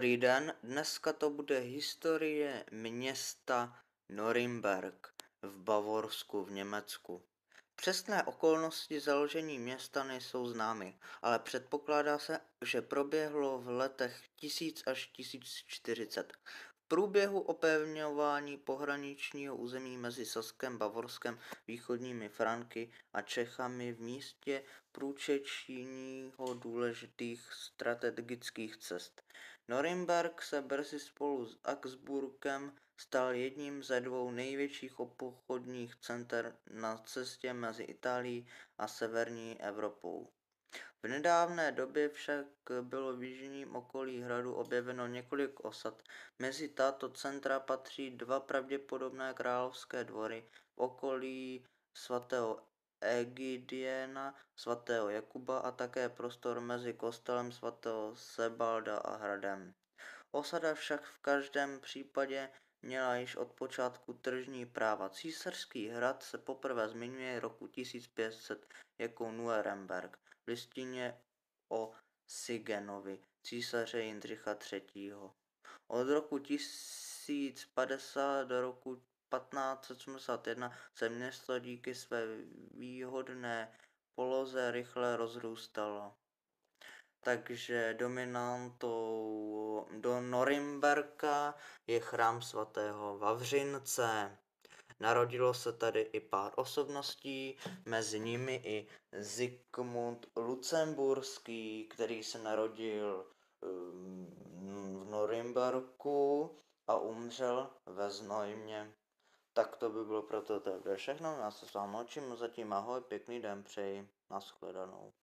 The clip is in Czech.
Dobrý den, dneska to bude historie města Norimberg v Bavorsku v Německu. Přesné okolnosti založení města nejsou známy, ale předpokládá se, že proběhlo v letech 1000 až 1040 průběhu opevňování pohraničního území mezi Saskem, Bavorskem, východními Franky a Čechami v místě průčečního důležitých strategických cest. Norimberg se brzy spolu s Augsburgem stal jedním ze dvou největších obchodních center na cestě mezi Itálií a severní Evropou. V nedávné době však bylo v jižním okolí hradu objeveno několik osad. Mezi tato centra patří dva pravděpodobné královské dvory v okolí svatého Egidiena, svatého Jakuba a také prostor mezi kostelem svatého Sebalda a hradem. Osada však v každém případě měla již od počátku tržní práva. Císařský hrad se poprvé zmiňuje roku 1500 jako Nuremberg v listině o Sigenovi, císaře Jindřicha III. Od roku 1050 do roku 1581 se město díky své výhodné poloze rychle rozrůstalo. Takže dominantou do Norimberka je chrám svatého Vavřince. Narodilo se tady i pár osobností, mezi nimi i Zikmund Lucemburský, který se narodil um, v Norimberku a umřel ve Znojmě. Tak to by bylo pro to všechno, já se s vámi očím, zatím ahoj, pěkný den přeji, nashledanou.